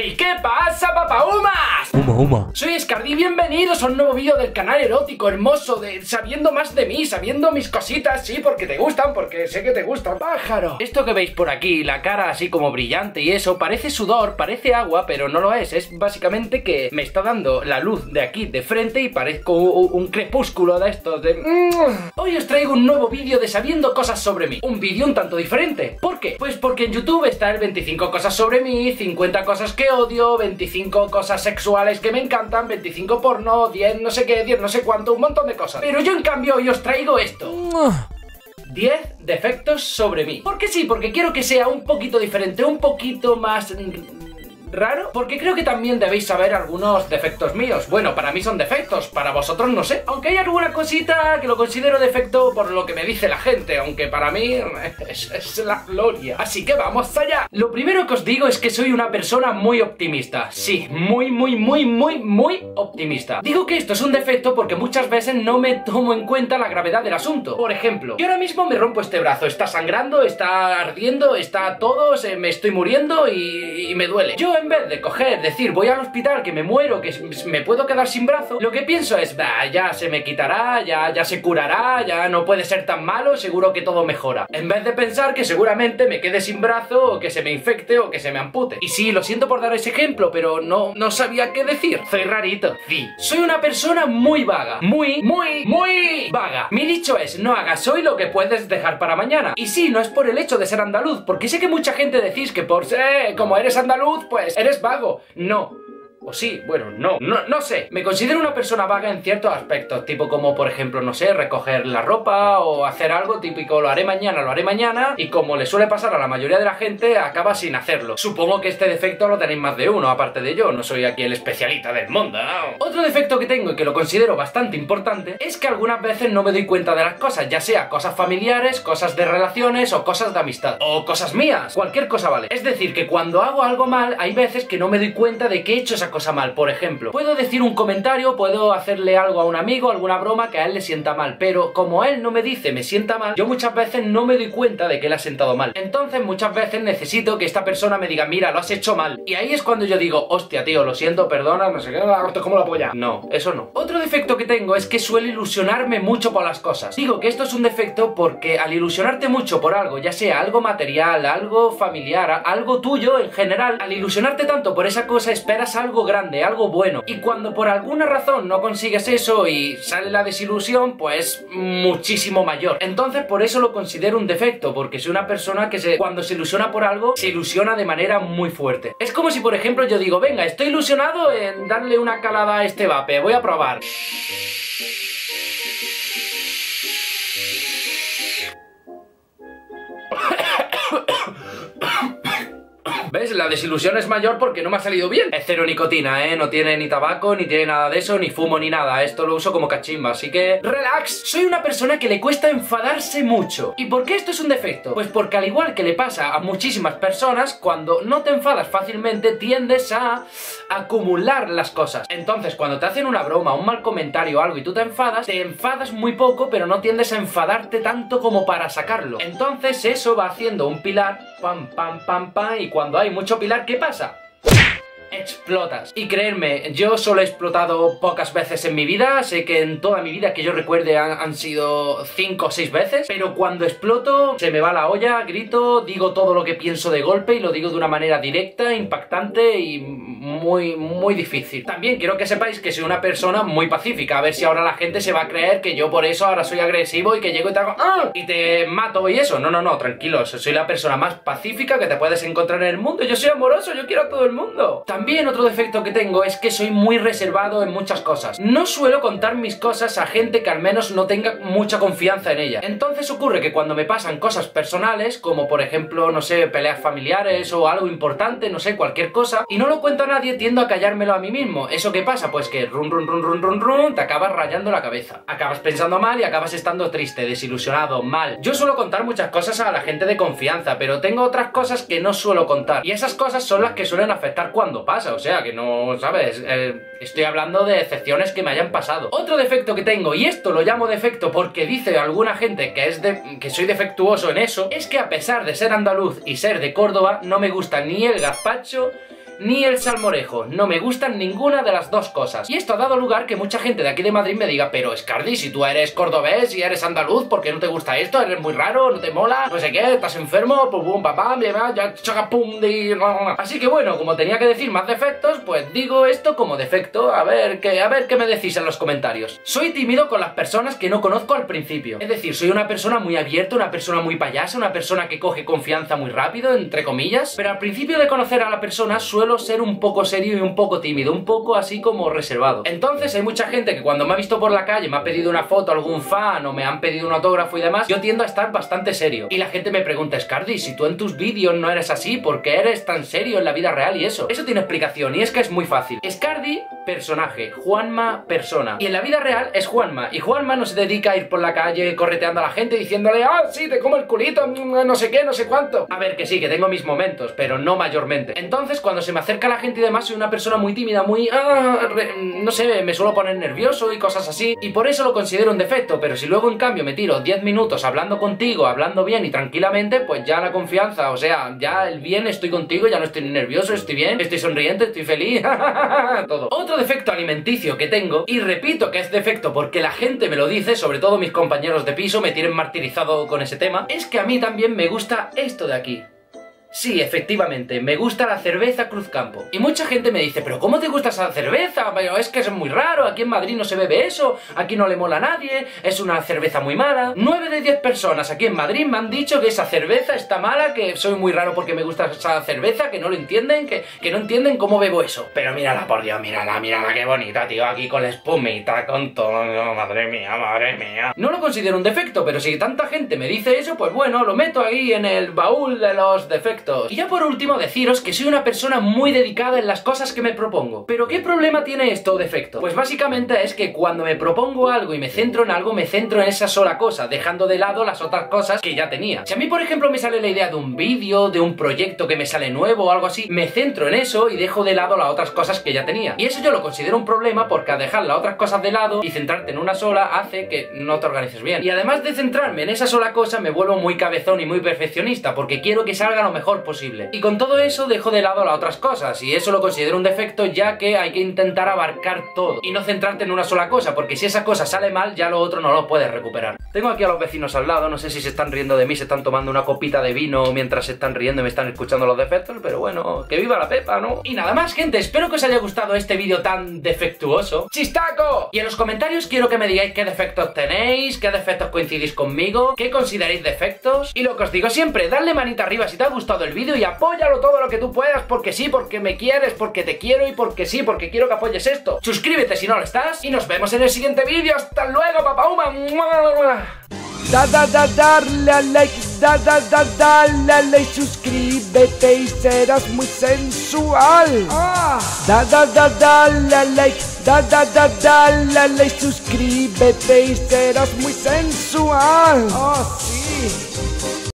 ¡Hey! ¿Qué pasa, papaumas? Uma, Uma. Soy Scardi bienvenidos a un nuevo vídeo del canal erótico hermoso de sabiendo más de mí, sabiendo mis cositas, sí, porque te gustan, porque sé que te gustan. ¡Pájaro! Esto que veis por aquí, la cara así como brillante y eso, parece sudor, parece agua, pero no lo es. Es básicamente que me está dando la luz de aquí de frente y parezco un, un crepúsculo de estos de... Mm. Hoy os traigo un nuevo vídeo de sabiendo cosas sobre mí. Un vídeo un tanto diferente. ¿Por qué? Pues porque en YouTube está el 25 cosas sobre mí, 50 cosas que odio, 25 cosas sexuales que me encantan, 25 porno, 10 no sé qué, 10 no sé cuánto, un montón de cosas. Pero yo en cambio hoy os traigo esto. 10 defectos sobre mí. ¿Por qué sí? Porque quiero que sea un poquito diferente, un poquito más mm, raro? Porque creo que también debéis saber algunos defectos míos. Bueno, para mí son defectos, para vosotros no sé. Aunque hay alguna cosita que lo considero defecto por lo que me dice la gente, aunque para mí es, es la gloria. Así que vamos allá. Lo primero que os digo es que soy una persona muy optimista. Sí, muy, muy, muy, muy, muy optimista. Digo que esto es un defecto porque muchas veces no me tomo en cuenta la gravedad del asunto. Por ejemplo, yo ahora mismo me rompo este brazo, está sangrando, está ardiendo, está todo, se, me estoy muriendo y, y me duele. Yo en vez de coger, decir, voy al hospital, que me muero, que me puedo quedar sin brazo, lo que pienso es, bah, ya se me quitará, ya, ya se curará, ya no puede ser tan malo, seguro que todo mejora. En vez de pensar que seguramente me quede sin brazo, o que se me infecte, o que se me ampute. Y sí, lo siento por dar ese ejemplo, pero no, no sabía qué decir. Soy rarito. Sí. Soy una persona muy vaga. Muy, muy, muy vaga. Mi dicho es, no hagas hoy lo que puedes dejar para mañana. Y sí, no es por el hecho de ser andaluz, porque sé que mucha gente decís que por ser, como eres andaluz, pues eres vago. No. O sí, bueno, no, no, no sé. Me considero una persona vaga en ciertos aspectos, tipo como por ejemplo, no sé, recoger la ropa o hacer algo típico, lo haré mañana, lo haré mañana, y como le suele pasar a la mayoría de la gente, acaba sin hacerlo. Supongo que este defecto lo tenéis más de uno, aparte de yo, no soy aquí el especialista del mundo. ¿no? Otro defecto que tengo y que lo considero bastante importante es que algunas veces no me doy cuenta de las cosas, ya sea cosas familiares, cosas de relaciones o cosas de amistad. O cosas mías, cualquier cosa vale. Es decir, que cuando hago algo mal, hay veces que no me doy cuenta de que he hecho esa cosa mal. Por ejemplo, puedo decir un comentario, puedo hacerle algo a un amigo, alguna broma que a él le sienta mal, pero como él no me dice me sienta mal, yo muchas veces no me doy cuenta de que le ha sentado mal. Entonces muchas veces necesito que esta persona me diga, mira, lo has hecho mal. Y ahí es cuando yo digo, hostia, tío, lo siento, perdona, no sé qué, como la polla. No, eso no. Otro defecto que tengo es que suelo ilusionarme mucho por las cosas. Digo que esto es un defecto porque al ilusionarte mucho por algo, ya sea algo material, algo familiar, algo tuyo en general, al ilusionarte tanto por esa cosa esperas algo grande, algo bueno. Y cuando por alguna razón no consigues eso y sale la desilusión, pues muchísimo mayor. Entonces por eso lo considero un defecto, porque soy una persona que se, cuando se ilusiona por algo, se ilusiona de manera muy fuerte. Es como si por ejemplo yo digo, venga, estoy ilusionado en darle una calada a este vape, voy a probar. ¿Ves? La desilusión es mayor porque no me ha salido bien. Es cero nicotina, ¿eh? No tiene ni tabaco, ni tiene nada de eso, ni fumo, ni nada. Esto lo uso como cachimba, así que... ¡Relax! Soy una persona que le cuesta enfadarse mucho. ¿Y por qué esto es un defecto? Pues porque al igual que le pasa a muchísimas personas, cuando no te enfadas fácilmente, tiendes a acumular las cosas. Entonces, cuando te hacen una broma, un mal comentario o algo y tú te enfadas, te enfadas muy poco, pero no tiendes a enfadarte tanto como para sacarlo. Entonces, eso va haciendo un pilar, pam, pam, pam, pam, y cuando hay mucho pilar, ¿qué pasa? Explotas. Y creerme, yo solo he explotado pocas veces en mi vida, sé que en toda mi vida que yo recuerde han, han, sido 5 o 6 veces, pero cuando exploto se me va la olla, grito, digo todo lo que pienso de golpe y lo digo de una manera directa, impactante y muy, muy difícil. También quiero que sepáis que soy una persona muy pacífica, a ver si ahora la gente se va a creer que yo por eso ahora soy agresivo y que llego y te hago ¡Ah! y te mato y eso. No, no, no, tranquilos, soy la persona más pacífica que te puedes encontrar en el mundo, yo soy amoroso, yo quiero a todo el mundo. También otro defecto que tengo es que soy muy reservado en muchas cosas. No suelo contar mis cosas a gente que al menos no tenga mucha confianza en ella. Entonces ocurre que cuando me pasan cosas personales, como por ejemplo, no sé, peleas familiares o algo importante, no sé, cualquier cosa, y no lo cuento a nadie, tiendo a callármelo a mí mismo. ¿Eso qué pasa? Pues que run run run run run run te acabas rayando la cabeza. Acabas pensando mal y acabas estando triste, desilusionado, mal. Yo suelo contar muchas cosas a la gente de confianza, pero tengo otras cosas que no suelo contar. Y esas cosas son las que suelen afectar cuando pasa, o sea, que no, ¿sabes? Eh, estoy hablando de excepciones que me hayan pasado. Otro defecto que tengo, y esto lo llamo defecto porque dice alguna gente que, es de, que soy defectuoso en eso, es que a pesar de ser andaluz y ser de Córdoba, no me gusta ni el gazpacho ni el salmorejo. No me gustan ninguna de las dos cosas. Y esto ha dado lugar que mucha gente de aquí de Madrid me diga, pero Scardi, si tú eres cordobés y eres andaluz, ¿por qué no te gusta esto? ¿Eres muy raro? ¿No te mola? No sé qué, ¿estás enfermo? Pum, pum, papá, ya, chaca, pum, Así que bueno, como tenía que decir más defectos, pues digo esto como defecto. A ver, que, a ver qué me decís en los comentarios. Soy tímido con las personas que no conozco al principio. Es decir, soy una persona muy abierta, una persona muy payasa, una persona que coge confianza muy rápido, entre comillas. Pero al principio de conocer a la persona suelo ser un poco serio y un poco tímido, un poco así como reservado. Entonces hay mucha gente que cuando me ha visto por la calle, me ha pedido una foto, algún fan o me han pedido un autógrafo y demás, yo tiendo a estar bastante serio. Y la gente me pregunta, Scardi, si tú en tus vídeos no eres así, ¿por qué eres tan serio en la vida real y eso? Eso tiene explicación y es que es muy fácil. Scardi, personaje, Juanma, persona. Y en la vida real es Juanma. Y Juanma no se dedica a ir por la calle correteando a la gente diciéndole, ah, sí, te como el culito, mm, no sé qué, no sé cuánto. A ver, que sí, que tengo mis momentos, pero no mayormente. Entonces, cuando se me acerca la gente y demás, soy una persona muy tímida, muy... Ah, no sé, me suelo poner nervioso y cosas así. Y por eso lo considero un defecto, pero si luego en cambio me tiro 10 minutos hablando contigo, hablando bien y tranquilamente, pues ya la confianza, o sea, ya el bien, estoy contigo, ya no estoy nervioso, estoy bien, estoy sonriente, estoy feliz, todo. Otro defecto alimenticio que tengo, y repito que es defecto porque la gente me lo dice, sobre todo mis compañeros de piso me tienen martirizado con ese tema, es que a mí también me gusta esto de aquí. Sí, efectivamente, me gusta la cerveza Cruzcampo. Y mucha gente me dice, pero ¿cómo te gusta esa cerveza? Pero es que es muy raro, aquí en Madrid no se bebe eso, aquí no le mola a nadie, es una cerveza muy mala. 9 de 10 personas aquí en Madrid me han dicho que esa cerveza está mala, que soy muy raro porque me gusta esa cerveza, que no lo entienden, que, no entienden cómo bebo eso. Pero mírala, por Dios, mírala, mírala, qué bonita, tío, aquí con la espumita, con todo, madre mía, madre mía. No lo considero un defecto, pero si tanta gente me dice eso, pues bueno, lo meto ahí en el baúl de los defectos y ya por último deciros que soy una persona muy dedicada en las cosas que me propongo. ¿Pero qué problema tiene esto o defecto? Pues básicamente es que cuando me propongo algo y me centro en algo, me centro en esa sola cosa, dejando de lado las otras cosas que ya tenía. Si a mí, por ejemplo, me sale la idea de un vídeo, de un proyecto que me sale nuevo o algo así, me centro en eso y dejo de lado las otras cosas que ya tenía. Y eso yo lo considero un problema porque al dejar las otras cosas de lado y centrarte en una sola hace que no te organices bien. Y además de centrarme en esa sola cosa, me vuelvo muy cabezón y muy perfeccionista porque quiero que salga lo mejor posible. Y con todo eso dejo de lado las otras cosas, y eso lo considero un defecto ya que hay que intentar abarcar todo y no centrarte en una sola cosa, porque si esa cosa sale mal, ya lo otro no lo puedes recuperar. Tengo aquí a los vecinos al lado, no sé si se están riendo de mí, se están tomando una copita de vino mientras se están riendo y me están escuchando los defectos, pero bueno, que viva la pepa, ¿no? Y nada más, gente, espero que os haya gustado este vídeo tan defectuoso. ¡Chistaco! Y en los comentarios quiero que me digáis qué defectos tenéis, qué defectos coincidís conmigo, qué consideráis defectos, y lo que os digo siempre, dadle manita arriba si te ha gustado el vídeo y apóyalo todo lo que tú puedas porque sí, porque me quieres, porque te quiero y porque sí, porque quiero que apoyes esto. Suscríbete si no lo estás y nos vemos en el siguiente vídeo. ¡Hasta luego, papá Uma! Da da da darle a like, da da da dale a like, suscríbete y serás muy sensual. Ah. Da da da dale a like, da da da dale a like, suscríbete y serás muy sensual. Oh sí.